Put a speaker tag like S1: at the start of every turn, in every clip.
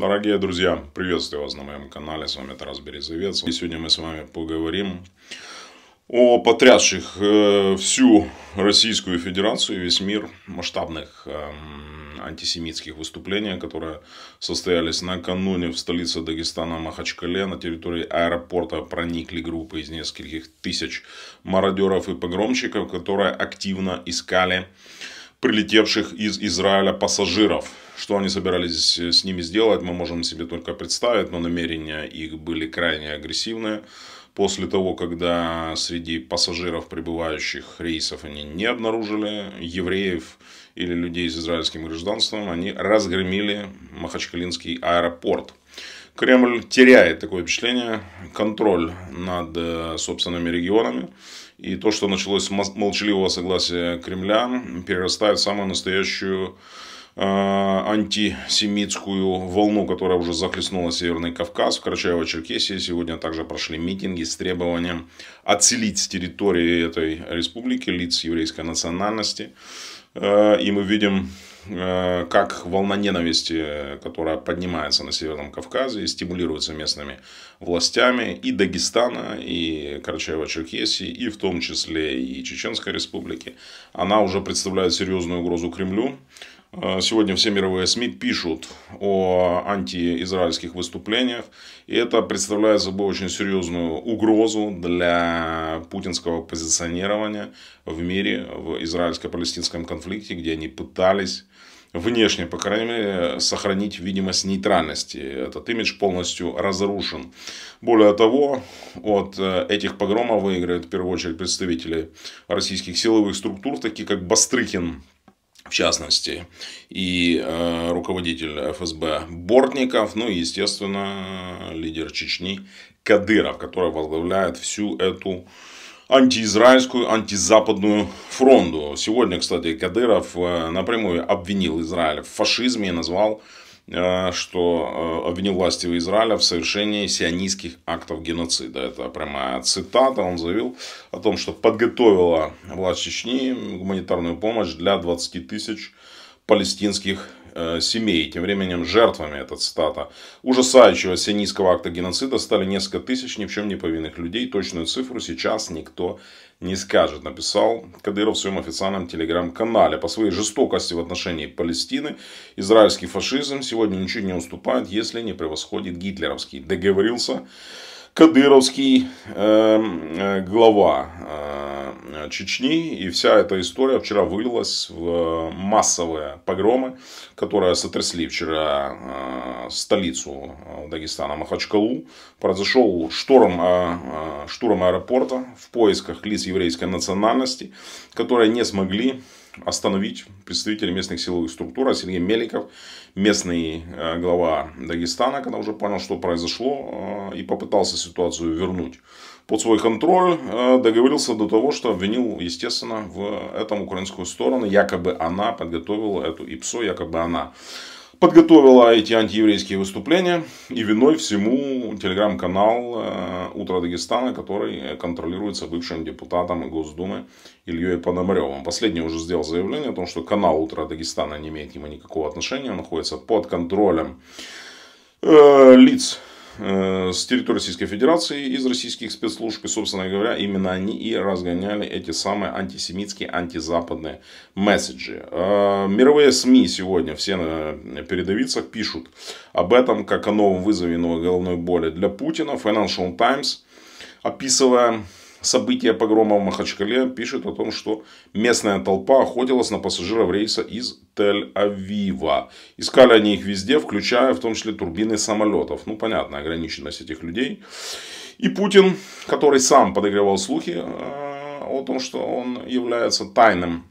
S1: Дорогие друзья, приветствую вас на моем канале, с вами Тарас Березовец. И сегодня мы с вами поговорим о потрясших э, всю Российскую Федерацию весь мир масштабных э, антисемитских выступлениях, которые состоялись накануне в столице Дагестана Махачкале. На территории аэропорта проникли группы из нескольких тысяч мародеров и погромщиков, которые активно искали прилетевших из Израиля пассажиров. Что они собирались с ними сделать, мы можем себе только представить, но намерения их были крайне агрессивные. После того, когда среди пассажиров прибывающих рейсов они не обнаружили евреев или людей с израильским гражданством, они разгромили Махачкалинский аэропорт. Кремль теряет такое впечатление, контроль над э, собственными регионами. И то, что началось с молчаливого согласия Кремля, перерастает в самую настоящую э, антисемитскую волну, которая уже захлестнула Северный Кавказ. В Карачаево-Черкесии сегодня также прошли митинги с требованием отселить с территории этой республики лиц еврейской национальности. Э, и мы видим как волна ненависти, которая поднимается на Северном Кавказе и стимулируется местными властями и Дагестана, и Карачаева-Черкесии, и в том числе и Чеченской Республики, она уже представляет серьезную угрозу Кремлю. Э, сегодня все мировые СМИ пишут о антиизраильских выступлениях, и это представляет собой очень серьезную угрозу для путинского позиционирования в мире, в израильско-палестинском конфликте, где они пытались внешне, по крайней мере, сохранить видимость нейтральности. Этот имидж полностью разрушен. Более того, от э, этих погромов выиграют в первую очередь представители российских силовых структур, такие как Бастрыкин, в частности, и э, руководитель ФСБ Бортников, ну и, естественно, лидер Чечни Кадыров, который возглавляет всю эту антиизраильскую, антизападную фронту. Сегодня, кстати, Кадыров э, напрямую обвинил Израиль в фашизме и назвал, что э, обвинил власти Израиля в совершении сионистских актов геноцида. Это прямая цитата. Он заявил о том, что подготовила власть Чечни гуманитарную помощь для 20 тысяч палестинских Э, семей. Тем временем жертвами, эта цитата, ужасающего сионистского акта геноцида стали несколько тысяч ни в чем не повинных людей. Точную цифру сейчас никто не скажет, написал Кадыров в своем официальном телеграм-канале. По своей жестокости в отношении Палестины израильский фашизм сегодня ничего не уступает, если не превосходит гитлеровский. Договорился кадыровский эм, э, глава э, Чечни. И вся эта история вчера вылилась в массовые погромы, которые сотрясли вчера э, столицу Дагестана Махачкалу. Произошел шторм, э, э, штурм аэропорта в поисках лиц еврейской национальности, которые не смогли остановить представители местных силовых структур, а Сергей Меликов, местный э, глава Дагестана, когда уже понял, что произошло, э, и попытался ситуацию вернуть под свой контроль, э, договорился до того, что обвинил, естественно, в этом украинскую сторону, якобы она подготовила эту ИПСО, якобы она подготовила эти антиеврейские выступления. И виной всему телеграм-канал э, «Утро Дагестана», который контролируется бывшим депутатом Госдумы Ильей Пономаревым. Последний уже сделал заявление о том, что канал «Утро Дагестана» не имеет к нему никакого отношения, он находится под контролем э, лиц с территории Российской Федерации, из российских спецслужб. И, собственно говоря, именно они и разгоняли эти самые антисемитские, антизападные месседжи. Э, мировые СМИ сегодня все на передовицах пишут об этом, как о новом вызове новой головной боли для Путина. Financial Times, описывая события погрома в Махачкале пишет о том, что местная толпа охотилась на пассажиров рейса из Тель-Авива. Искали они их везде, включая в том числе турбины самолетов. Ну, понятно, ограниченность этих людей. И Путин, который сам подогревал слухи э, о том, что он является тайным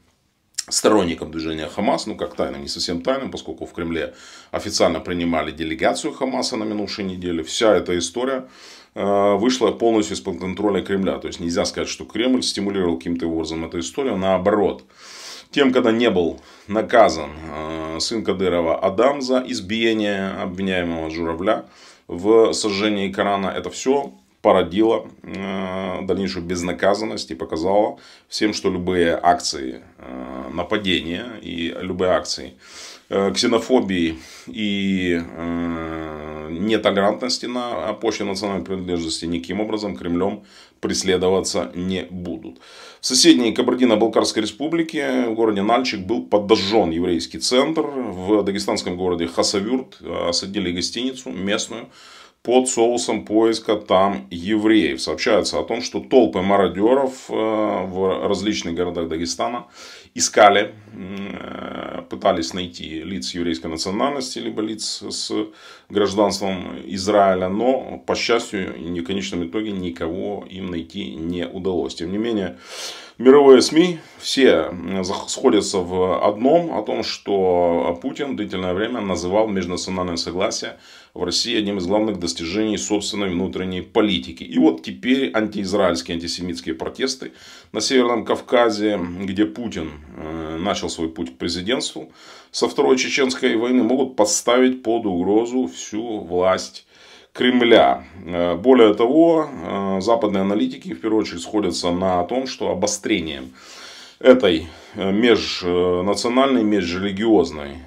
S1: сторонником движения Хамас, ну как тайным, не совсем тайным, поскольку в Кремле официально принимали делегацию Хамаса на минувшей неделе. Вся эта история э, вышла полностью из-под контроля Кремля. То есть нельзя сказать, что Кремль стимулировал каким-то образом эту историю. Наоборот, тем, когда не был наказан э, сын Кадырова Адам за избиение обвиняемого Журавля в сожжении Корана, это все породила э, дальнейшую безнаказанность и показала всем, что любые акции э, нападения и любые акции ксенофобии и нетолерантности на почве национальной принадлежности никаким образом Кремлем преследоваться не будут. В соседней Кабардино-Балкарской республике, в городе Нальчик, был подожжен еврейский центр. В дагестанском городе Хасавюрт осадили гостиницу местную под соусом поиска там евреев. Сообщается о том, что толпы мародеров э, в различных городах Дагестана искали, э, пытались найти лиц еврейской национальности, либо лиц с гражданством Израиля, но, по счастью, в конечном итоге никого им найти не удалось. Тем не менее, мировые СМИ все сходятся в одном, о том, что Путин длительное время называл межнациональное согласие в России одним из главных достижений собственной внутренней политики. И вот теперь антиизраильские, антисемитские протесты на Северном Кавказе, где Путин э, начал свой путь к президентству со Второй Чеченской войны, могут поставить под угрозу всю власть Кремля. Э, более того, э, западные аналитики в первую очередь сходятся на том, что обострением этой межнациональной, межрелигиозной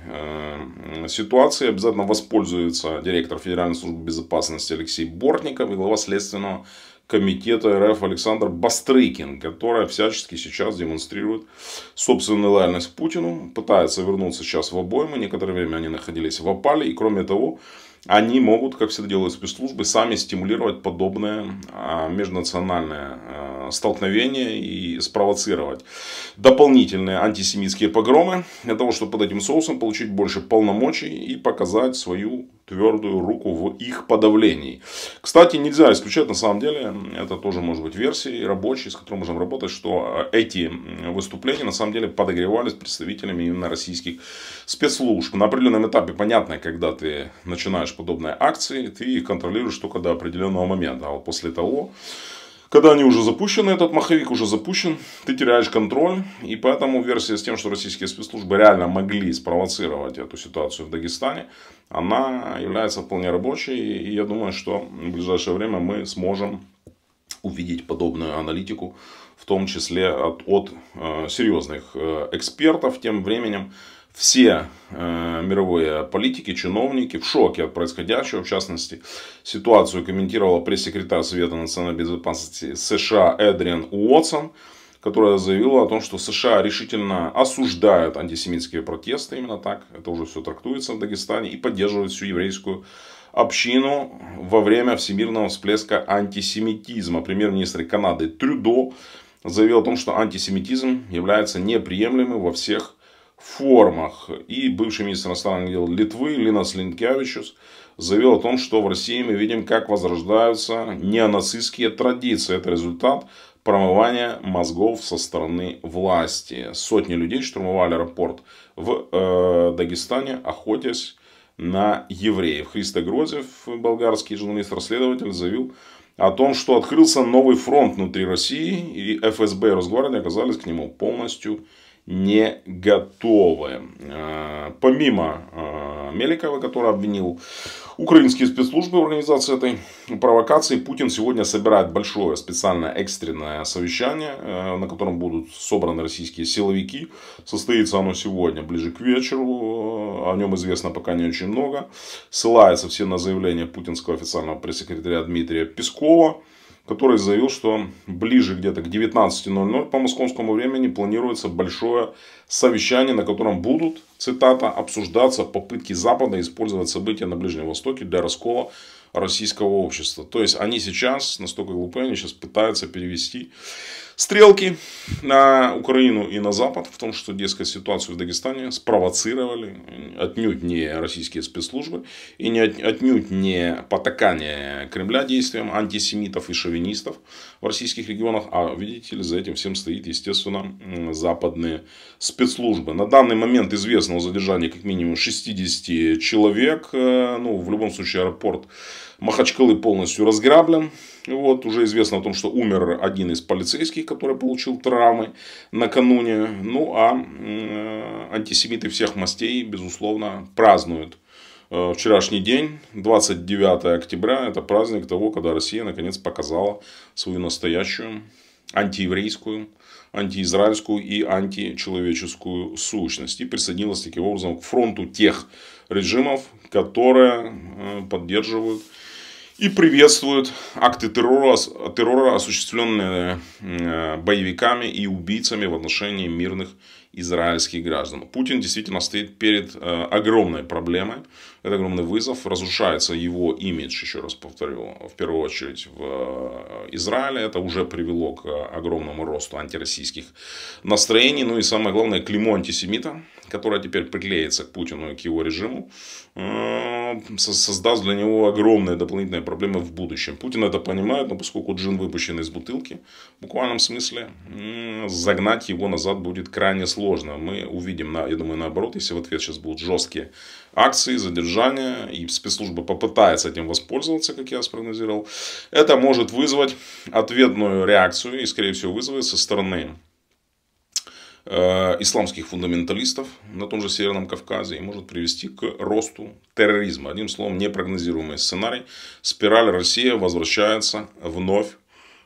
S1: ситуации обязательно воспользуется директор Федеральной службы безопасности Алексей Бортников и глава Следственного комитета РФ Александр Бастрыкин, который всячески сейчас демонстрирует собственную лояльность к Путину, пытается вернуться сейчас в обойму, некоторое время они находились в опале, и кроме того, они могут, как всегда делают спецслужбы, сами стимулировать подобное а, межнациональное а, столкновение и спровоцировать дополнительные антисемитские погромы для того, чтобы под этим соусом получить больше полномочий и показать свою твердую руку в их подавлении. Кстати, нельзя исключать, на самом деле, это тоже может быть версией рабочей, с которой можем работать, что эти выступления на самом деле подогревались представителями именно российских спецслужб. На определенном этапе понятно, когда ты начинаешь подобные акции, ты их контролируешь только до определенного момента. А вот после того, когда они уже запущены, этот маховик уже запущен, ты теряешь контроль. И поэтому версия с тем, что российские спецслужбы реально могли спровоцировать эту ситуацию в Дагестане, она является вполне рабочей. И я думаю, что в ближайшее время мы сможем увидеть подобную аналитику, в том числе от, от э, серьезных э, экспертов. Тем временем все э, мировые политики, чиновники в шоке от происходящего. В частности, ситуацию комментировала пресс-секретарь Совета национальной безопасности США Эдриан Уотсон, которая заявила о том, что США решительно осуждают антисемитские протесты, именно так, это уже все трактуется в Дагестане, и поддерживают всю еврейскую общину во время всемирного всплеска антисемитизма. Премьер-министр Канады Трюдо заявил о том, что антисемитизм является неприемлемым во всех формах. И бывший министр иностранных дел Литвы Линас Линкевичус заявил о том, что в России мы видим, как возрождаются неонацистские традиции. Это результат промывания мозгов со стороны власти. Сотни людей штурмовали аэропорт в э, Дагестане, охотясь на евреев. Христо Грозев, болгарский журналист-расследователь, заявил о том, что открылся новый фронт внутри России, и ФСБ и Росгвардия оказались к нему полностью не готовы. Э, помимо э, Меликова, который обвинил украинские спецслужбы в организации этой провокации, Путин сегодня собирает большое специальное экстренное совещание, э, на котором будут собраны российские силовики. Состоится оно сегодня, ближе к вечеру. О нем известно пока не очень много. Ссылается все на заявление путинского официального пресс-секретаря Дмитрия Пескова который заявил, что ближе где-то к 19.00 по московскому времени планируется большое совещание, на котором будут, цитата, обсуждаться попытки Запада использовать события на Ближнем Востоке для раскола российского общества. То есть они сейчас, настолько глупые, они сейчас пытаются перевести стрелки на Украину и на Запад в том, что, дескать, ситуацию в Дагестане спровоцировали отнюдь не российские спецслужбы и не, отнюдь не потакание Кремля действиям антисемитов и шовинистов в российских регионах, а, видите ли, за этим всем стоит, естественно, западные спецслужбы. На данный момент известно о задержании как минимум 60 человек, э, ну, в любом случае аэропорт Махачкалы полностью разграблен. Вот, уже известно о том, что умер один из полицейских, который получил травмы накануне. Ну, а э, антисемиты всех мастей, безусловно, празднуют э, вчерашний день, 29 октября. Это праздник того, когда Россия наконец показала свою настоящую антиеврейскую, антиизраильскую и античеловеческую сущность. И присоединилась таким образом к фронту тех режимов, которые э, поддерживают и приветствуют акты террора, террора осуществленные э, боевиками и убийцами в отношении мирных израильских граждан. Путин действительно стоит перед э, огромной проблемой. Это огромный вызов. Разрушается его имидж, еще раз повторю, в первую очередь в э, Израиле. Это уже привело к огромному росту антироссийских настроений. Ну и самое главное, клеймо антисемита, которое теперь приклеится к Путину и к его режиму, э, создаст для него огромные дополнительные проблемы в будущем. Путин это понимает, но поскольку джин выпущен из бутылки, в буквальном смысле, загнать его назад будет крайне сложно. Мы увидим, я думаю, наоборот, если в ответ сейчас будут жесткие акции, задержания, и спецслужба попытается этим воспользоваться, как я спрогнозировал, это может вызвать ответную реакцию, и, скорее всего, вызовет со стороны исламских фундаменталистов на том же Северном Кавказе и может привести к росту терроризма. Одним словом, непрогнозируемый сценарий. Спираль Россия возвращается вновь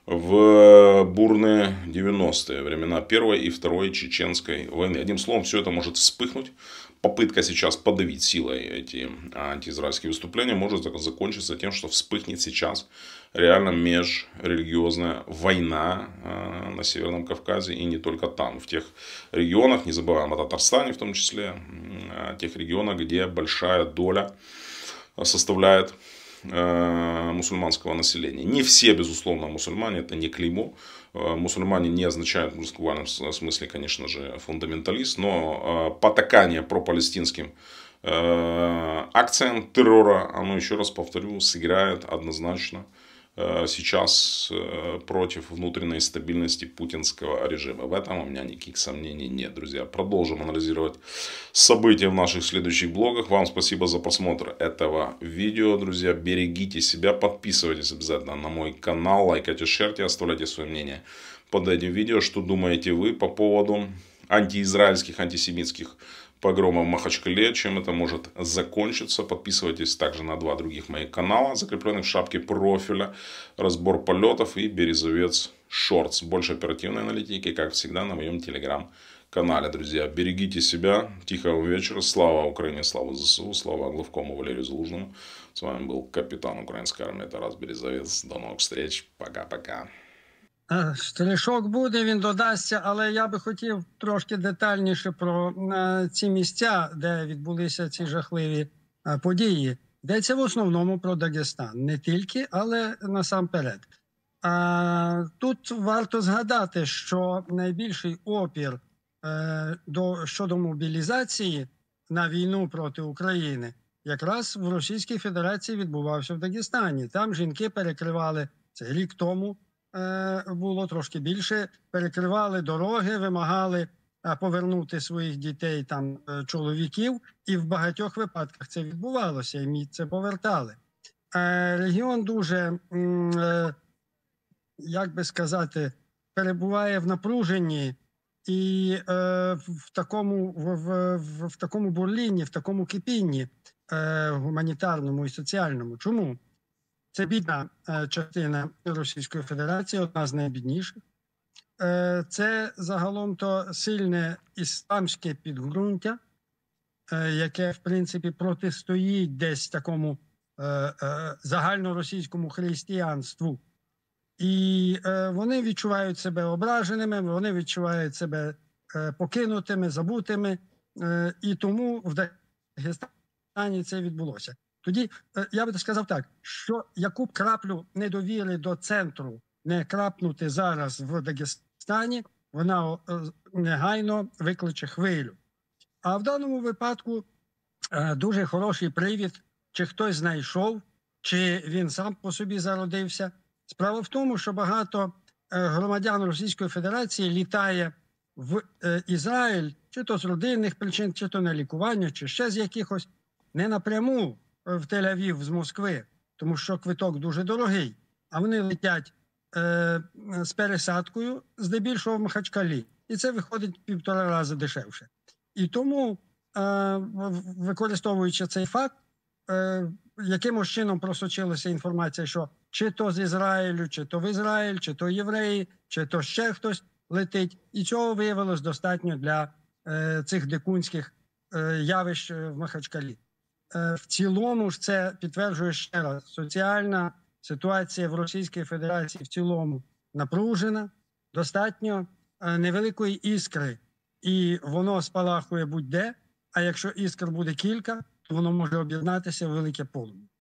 S1: в бурные 90-е, времена Первой и Второй Чеченской войны. Одним словом, все это может вспыхнуть. Попытка сейчас подавить силой эти антиизраильские выступления может закончиться тем, что вспыхнет сейчас реально межрелигиозная война а, на Северном Кавказе и не только там, в тех регионах, не забываем о Татарстане в том числе, тех регионах, где большая доля составляет мусульманского населения. Не все, безусловно, мусульмане, это не клеймо. Э, мусульмане не означают в буквальном смысле, конечно же, фундаменталист, но э, потакание пропалестинским акциям террора, оно, еще раз повторю, сыграет однозначно Э, сейчас э, против внутренней стабильности путинского режима. В этом у меня никаких сомнений нет, друзья. Продолжим анализировать события в наших следующих блогах. Вам спасибо за просмотр этого видео, друзья. Берегите себя, подписывайтесь обязательно на мой канал, лайкайте, шерьте, оставляйте свое мнение под этим видео. Что думаете вы по поводу антиизраильских, антисемитских погрома в Махачкале, чем это может закончиться. Подписывайтесь также на два других моих канала, закрепленных в шапке профиля, разбор полетов и Березовец Шортс. Больше оперативной аналитики, как всегда, на моем телеграм-канале. Друзья, берегите себя, тихого вечера, слава Украине, слава ЗСУ, слава Главкому Валерию Залужному. С вами был капитан украинской армии Тарас Березовец. До новых встреч, пока-пока.
S2: Стрішок буде, він додасться, але я би хотів трошки детальніше про е, ці місця, де відбулися ці жахливі е, події. Йдеться в основному про Дагестан. Не тільки, але насамперед. Тут варто згадати, що найбільший опір е, до, щодо мобілізації на війну проти України якраз в Російській Федерації відбувався в Дагестані. Там жінки перекривали це рік тому. Е, було трошки більше. Перекривали дороги, вимагали е, повернути своїх дітей там е, чоловіків, і в багатьох випадках це відбувалося, і це повертали. Регіон дуже, як би сказати, перебуває в напруженні і в такому в, в, в такому бурлінні, в такому кипінні гуманітарному і соціальному. Чому? Це бідна е, частина Російської Федерації, одна з найбідніших. Е, це загалом то сильне ісламське підґрунтя, е, яке, в принципі, протистоїть десь такому загальноросійському християнству. І вони відчувають себе ображеними, вони відчувають себе покинутими, забутими. І тому в Дагестані це відбулося. Тоді е, я би сказав так, що яку б краплю недовіри до центру не крапнути зараз в Дагестані, вона е, негайно викличе хвилю. А в даному випадку е, дуже хороший привід, чи хтось знайшов, чи він сам по собі зародився. Справа в тому, що багато громадян Російської Федерації літає в Ізраїль, чи то з родинних причин, чи то на лікування, чи ще з якихось не напряму в Тель-Авів з Москви, тому що квиток дуже дорогий. А вони летять е, з пересадкою, здебільшого в Махачкалі. І це виходить півтора рази дешевше. І тому, е, використовуючи цей факт, е, якимось чином просочилася інформація, що чи то з Ізраїлю, чи то в Ізраїль, чи то євреї, чи то ще хтось летить. І цього виявилось достатньо для е, цих дикунських е, явищ е, в Махачкалі. Е, в цілому ж це підтверджує ще раз соціальна ситуація в Російській Федерації в цілому напружена, достатньо е, невеликої іскри, і воно спалахує будь-де. А якщо іскр буде кілька, то воно може об'єднатися в велике полум'я.